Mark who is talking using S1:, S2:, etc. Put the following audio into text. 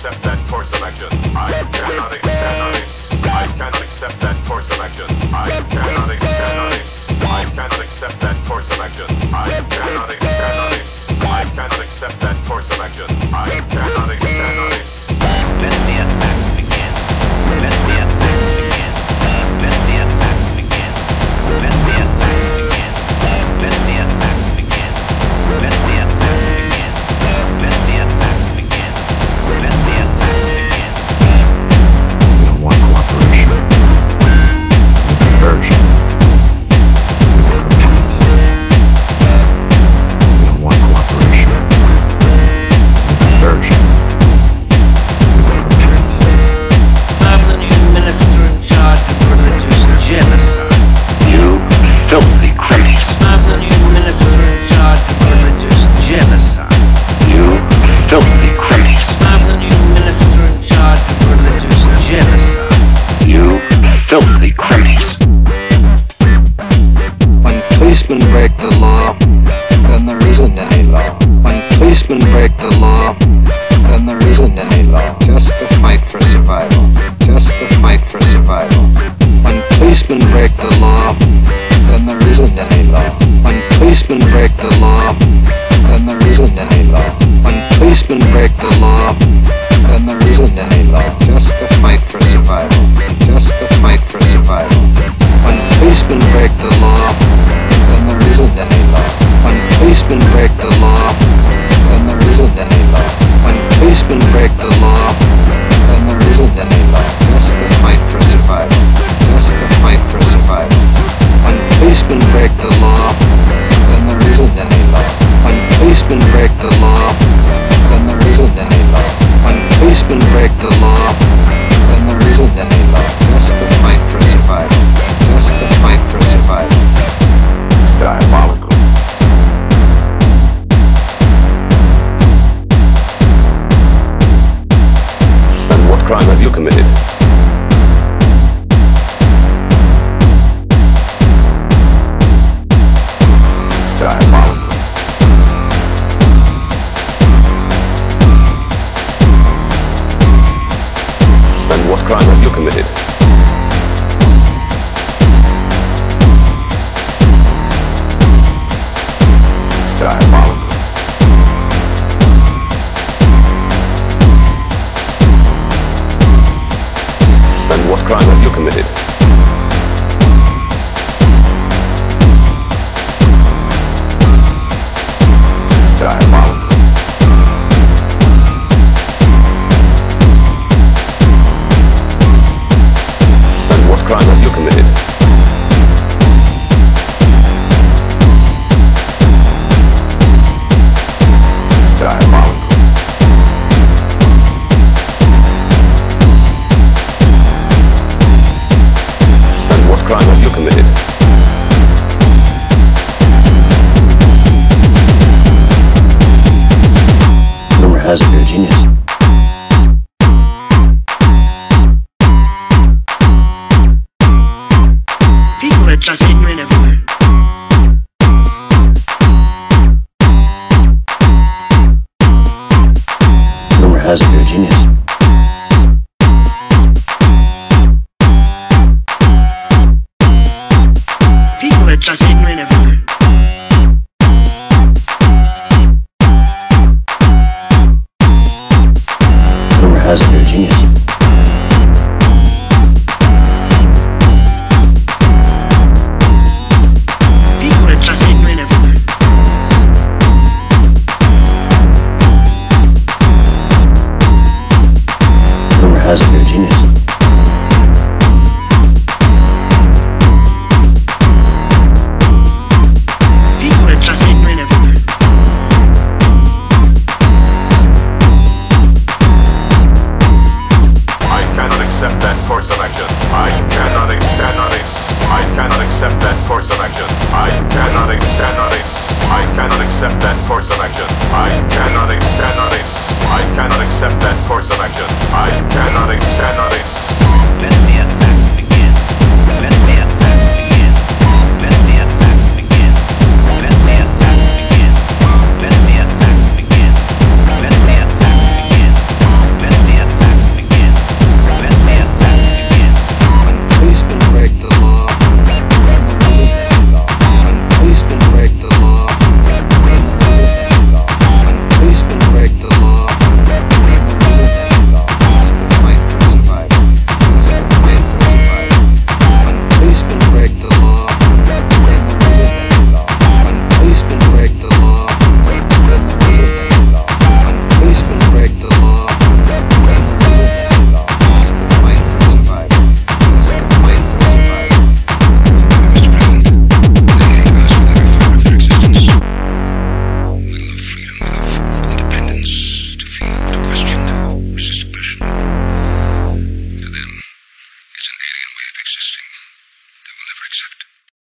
S1: accept that course of action. I cannot, accept cannot, I cannot accept that course of action. I cannot, accept cannot, I cannot accept that course of action. I cannot, accept cannot, I cannot accept that course of action. I cannot, cannot.
S2: Let the attack begin. Let the
S3: attack. crazy. break the law.
S4: crime that you committed.
S5: has a genius. I cannot extend.